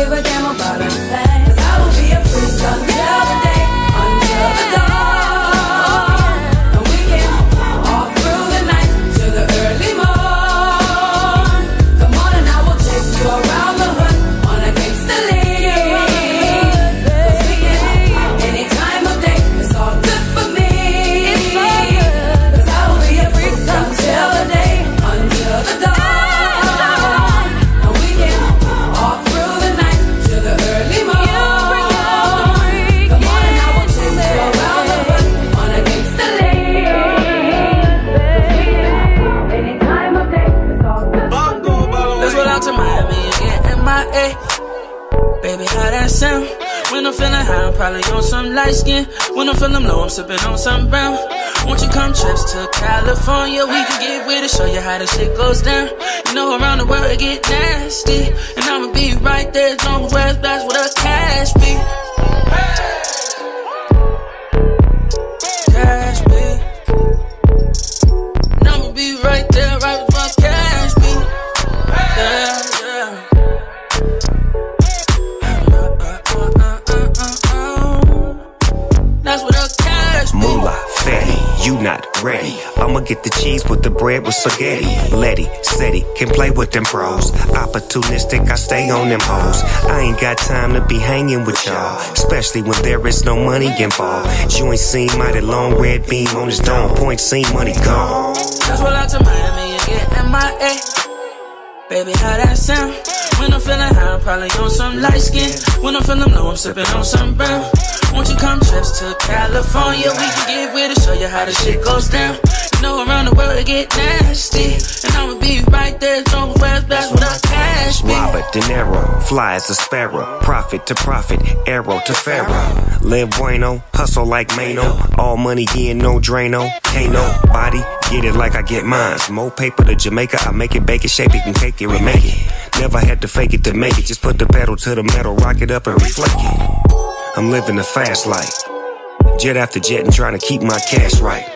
give a sipping on some brown. Won't you come trips to California? We can get with it, show you how the shit goes down. You know, around the world it get nasty. And I'ma be right there as long as that's where the cash be. Cash not ready. I'ma get the cheese with the bread with spaghetti. Letty, Seti, can play with them pros. Opportunistic, I stay on them hoes. I ain't got time to be hanging with y'all, especially when there is no money involved. You ain't seen mighty long red beam on his dome. Point seen money gone. Just roll out to Miami and get MIA. Baby, how that sound? When I'm feeling high, I'm probably on some light skin. When I'm feeling low, I'm sipping on some brown. Won't you come trips to California? We can get with it, show you how the shit goes down. You know around the world it get nasty, and I'ma be right there long as that's what I cash be. Robert De Niro, fly as a sparrow, profit to profit, arrow to pharaoh. Live bueno, hustle like Mano, all money in, no Drano. Ain't nobody get it like I get mine. More paper to Jamaica, I make it, bake it, shape it, and cake it, remake it. Never had to fake it to make it, just put the pedal to the metal, rock it up and reflect it. I'm living a fast life. Jet after jet and trying to keep my cash right.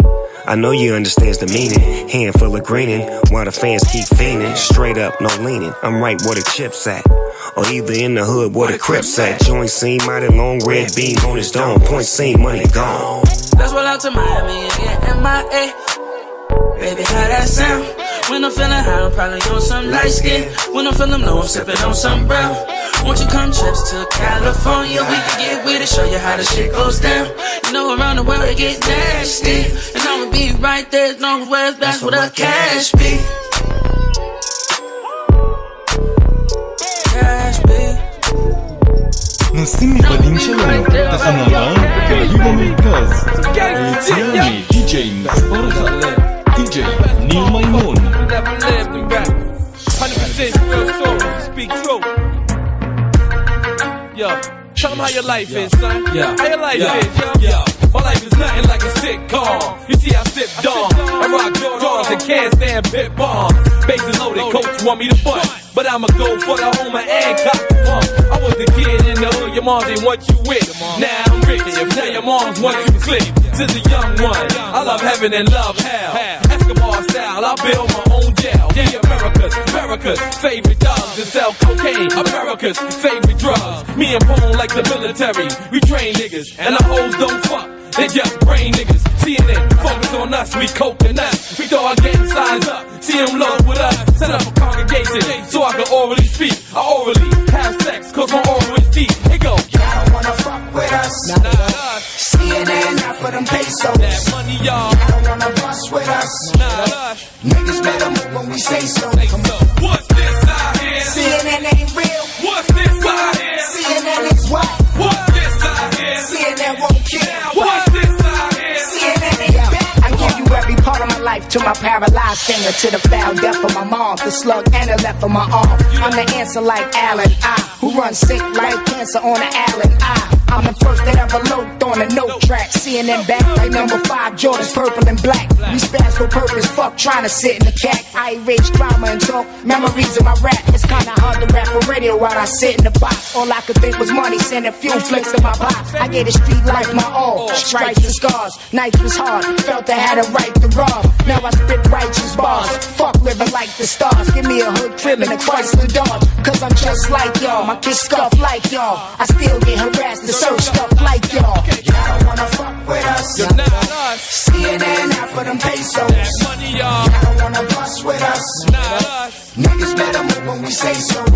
I know you understands the meaning. Handful of greening while the fans keep fiending. Straight up, no leaning. I'm right where the chips at. Or either in the hood where the crips at. Joint scene, mighty long red beam on his dome. Point scene, money gone. Let's roll out to Miami and get MIA. Baby, how that sound? When I'm feeling high, I'm probably on some light skin. When I'm feeling low, I'm sipping on some brown. Won't you come trips to California? We can get with it, show you how the shit goes down. You know, around the world it get nasty. And I'ma be right there as long as West that's with a cash be. Cash be. Но с ними подинчелом, да са навал, любим DJ Лицами диджей Наспор Хале. Speak. Yo, tell them how your life is, son. Yeah. How your life is, yo. My life is nothing like a sitcom. You see, I sip dawn. I rock Jordans and can't stand pit bombs. Bases loaded, coach want me to butt. But I'ma go for the homer and cop the pump. I was the kid in the hood, your mom didn't want you with. Now I'm rich, now your mom's want you click. Since a young one, I love heaven and love hell. Escobar style, I build my own jail. America's, America's favorite dogs to sell cocaine. America's favorite drugs. Me and Bone like the military. We train niggas, and the hoes don't fuck. They just brain niggas. Seeing it, focus on us, we coconuts. We throw our gang signs up. See them low with us. Set up a congregation so I can orally speak. I orally have sex, cause my oral is deep. It go. Y'all don't wanna fuck with us. Not, not us. CNN, not for them pesos. That money, y'all. Y'all don't wanna bust with us. Us. Niggas better move when we say so. Come on. What's this to my paralyzed finger, to the foul death of my mom, the slug and the left of my arm. I'm the answer like Allen, I, who runs sick like cancer on the Allen, I. I'm the first that ever loped on a note track. CNN back like number five, Jordan's purple and black. We spaz for purpose, fuck trying to sit in the cat. I erase drama and talk memories of my rap. It's kinda hard to rap for radio while I sit in the box. All I could think was money, sending fuel flicks to my box. I gave the street life my all, stripes and scars. Nights was hard, felt I had a right to rob. Now I spit right versus bars. Fuck living like the stars. Give me a hood crib and a Chrysler Dodge. Cause I'm just like y'all. My kids scuff like y'all. I still get harassed to serve stuff like y'all. Y'all don't wanna fuck with us. You're not us. CNN out for them pesos. That money, y'all. Y'all don't wanna bust with us. Not us. Niggas better move when we say so.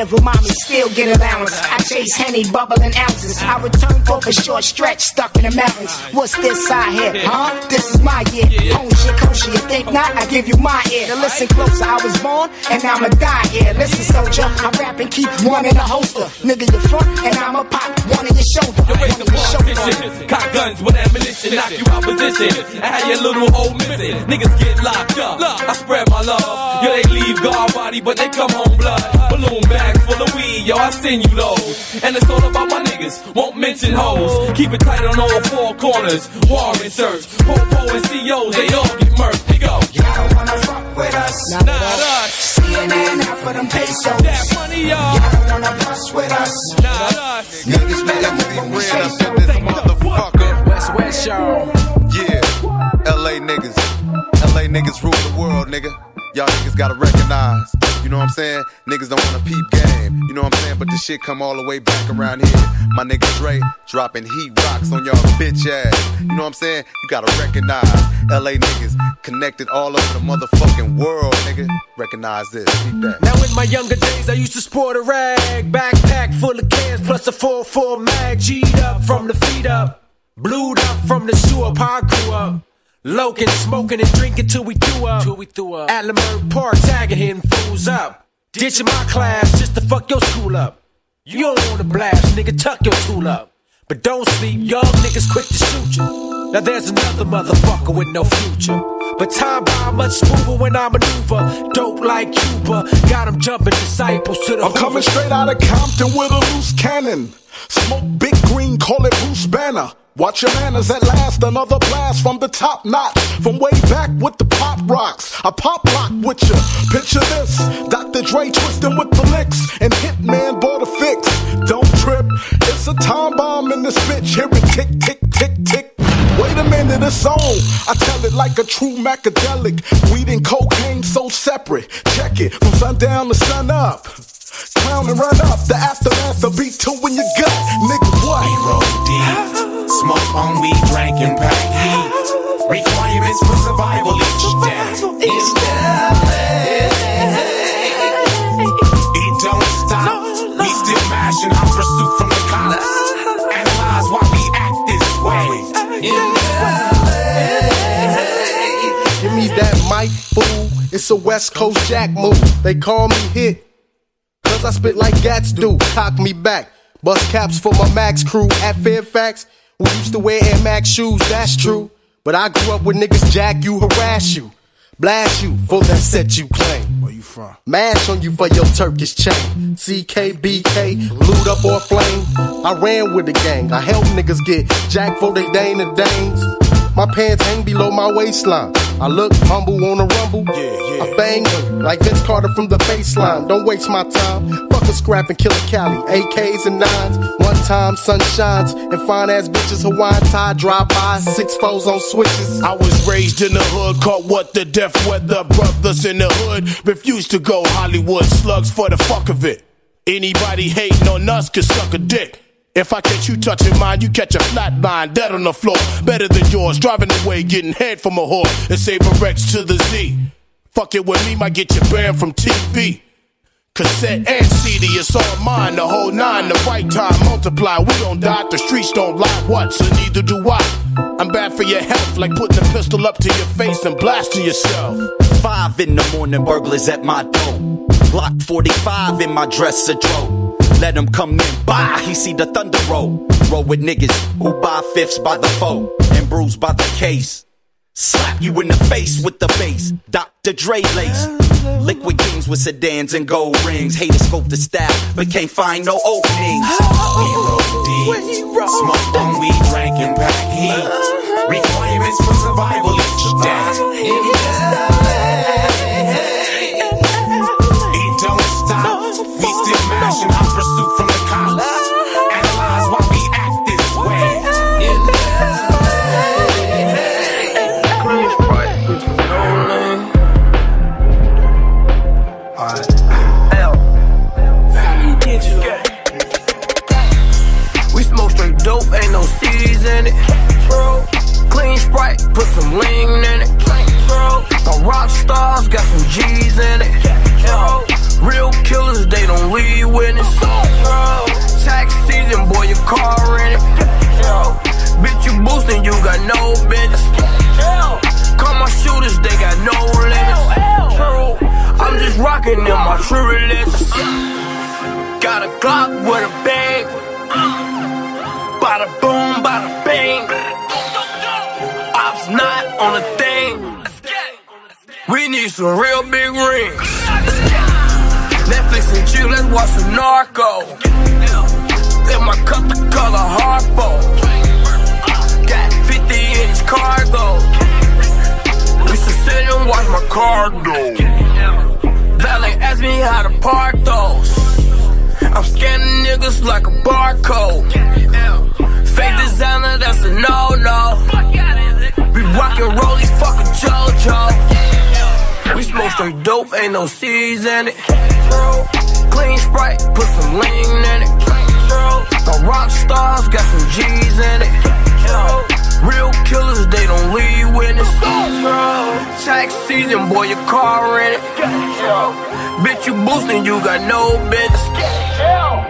With mommy, still get allowance. I chase Henny, bubbling ounces. I return for a short stretch, stuck in the mountains. What's this I hear? Huh? This is my year. Home shit, kosher. Think not? I give you my ear. To listen closer, I was born and I'ma die here. Listen, soldier, I rap and keep one in the holster. Nigga, you front and I'ma pop one in your shoulder. You raise the in your shoulder. politician. Cock guns with ammunition, knock you out position. I had your little hole missing. Niggas get locked up. I spread my love. Yo, they leave guard body, but they come home blood. Balloon bags full of weed, yo, I send you those. And it's all about my niggas, won't mention hoes. Keep it tight on all four corners. Warrant search, Popo and COs, they all get murked. They go. Y'all don't wanna fuck with us. Not us. CNN out for them pesos. That money, y'all. Y'all don't wanna bust with us. Not us. Niggas better move when we Ran say up so. this motherfucker. West West y'all. Yeah, LA niggas. LA niggas rule the world, nigga. Y'all niggas gotta recognize. You know what I'm saying? Niggas don't wanna peep game. You know what I'm saying? But the shit come all the way back around here. My nigga Dre dropping heat rocks on y'all bitch ass. You know what I'm saying? You gotta recognize. LA niggas connected all over the motherfucking world, nigga. Recognize this. Now in my younger days, I used to sport a rag, backpack full of cans plus a 4-4 mag, G'd up from the feet up, blued up from the sewer, I grew up. Loking, smoking, and drinking till we threw up. Till we threw up. At Leimert Park, tagging hitting fools up. Ditching my class just to fuck your school up. You don't wanna blast, nigga, tuck your tool up. But don't sleep, young niggas quick to shoot you. Now there's another motherfucker with no future. But time by much smoother when I maneuver. Dope like Cuba, got 'em jumping disciples to the I'm coming straight out of Compton with a loose cannon. Smoke big green, call it Bruce Banner. Watch your manners at last, another blast from the top notch. From way back with the pop rocks. I pop lock with ya. Picture this Dr. Dre twisting with the licks. And Hittman bought a fix. Don't trip, it's a time bomb in this bitch. Hear it tick, tick, tick, tick. Wait a minute, it's on. I tell it like a true macadelic. Weed and cocaine so separate. Check it from sundown to sun up. Clown and run up. The aftermath, the beat two in your gut. Nigga, what? We roll deep, smoke on weed, drank and pack heat. Requirements for survival each day. Each day. It don't stop. We still mashing our pursuit from the cops. Analyze why we act this way. Give me that mic, fool. It's a West Coast Jack move. They call me hit. Cause I spit like gats do. Cock me back. Bust caps for my Max crew at Fairfax. We used to wear Air Max shoes, that's true. But I grew up with niggas jack you, harass you. Blast you for that set you claim. Where you from? Mash on you for your Turkish chain. CKBK, glued up or flame. I ran with the gang. I help niggas get jack for they Dane and Danes. My pants hang below my waistline. I look humble on a rumble. Yeah, yeah. I bang like Vince Carter from the baseline. Don't waste my time. Fuck a scrap and kill a Cali. AKs and nines. One time sun shines and fine ass bitches Hawaiian tie drive by. Six foes on switches. I was raised in the hood, caught what the death weather. Brothers in the hood refused to go Hollywood slugs for the fuck of it. Anybody hating on us can suck a dick. If I catch you touching mine, you catch a flat line dead on the floor. Better than yours, driving away, getting head from a whore. And save a to the Z. Fuck it with me, might get you banned from TV. Cassette and CD, it's all mine. The whole nine, the right time, multiply. We don't die, the streets don't lie. What? So neither do I. I'm bad for your health, like putting a pistol up to your face and blasting yourself. Five in the morning, burglars at my door. Glock 45 in my dresser drawer. Let him come in, bye, he see the thunder roll. Roll with niggas who buy fifths by the foe and bruised by the case. Slap you in the face with the bass. Dr. Dre lace. Liquid kings with sedans and gold rings. Haters scope the style, but can't find no openings. We roll deep, smoke on weed, drank and pack heat. Requirements for survival boom, bada bang. Ops not on the thing. We need some real big rings. Netflix and chill, let's watch some narco. In my cup, the color Harpo. Got 50 inch cargo. We should sit and watch my cargo. Valet asked me how to park those. I'm scanning niggas like a barcode. Straight dope, ain't no C's in it. Clean Sprite, put some lean in it. The rock stars got some G's in it. Real killers, they don't leave witness. Tax season, boy, your car rented. Bitch, you boosting, you got no business.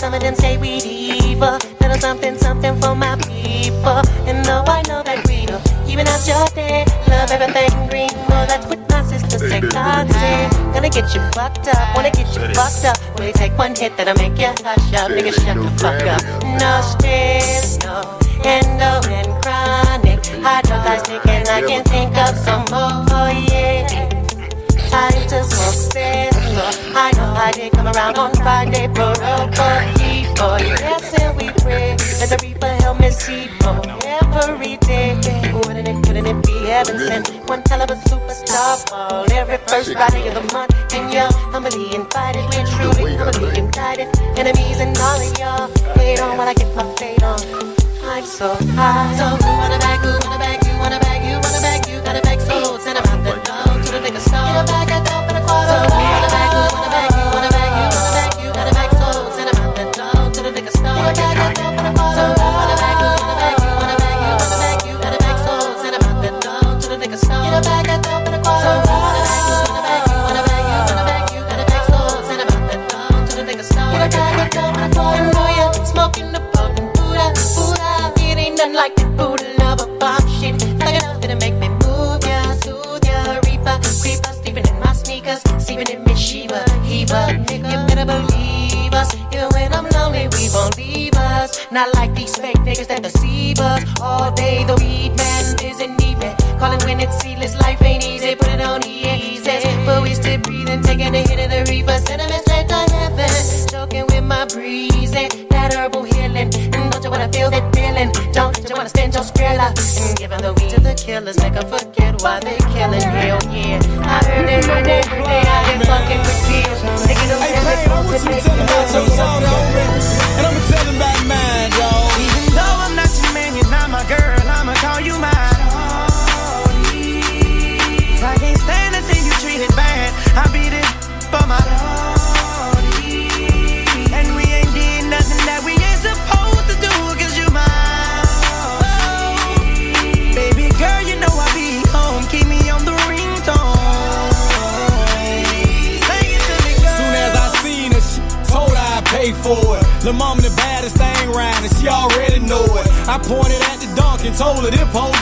Some of them say we diva, little something, something for my people. And though I know that we do, even out your day, love everything green. Well, that's what my sister said. God said, gonna get you fucked up, wanna get you fucked up. Only take one hit that'll make you hush up, nigga, shut the fuck up. No stress, no And I can think of some more, oh yeah. Time to smoke sense. I know I did come around on Friday, but oh, real for people. Yes, and we pray that the Reaper help me see for every day. Wouldn't it, couldn't it be heaven sent? One hell of a superstar fall every first Friday of the month. And you're humbly invited, we're truly humbly indicted. Enemies and all of y'all hate on while I get my fade on. I'm so high. So nothing like the Buddha love a bomb shit. Like enough to make me move ya, soothe ya, reaper, creeper, sleeping in my sneakers, sleeping in me Shiva, Heva. You better believe us, even when I'm lonely, we won't leave us. Not like these fake niggas that deceive us. All day the weed man isn't need me. Calling when it's seedless, life ain't easy. Put it on why they killing? Told her this supposed